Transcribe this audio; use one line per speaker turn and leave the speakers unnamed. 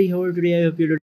pretty horror today. I hope you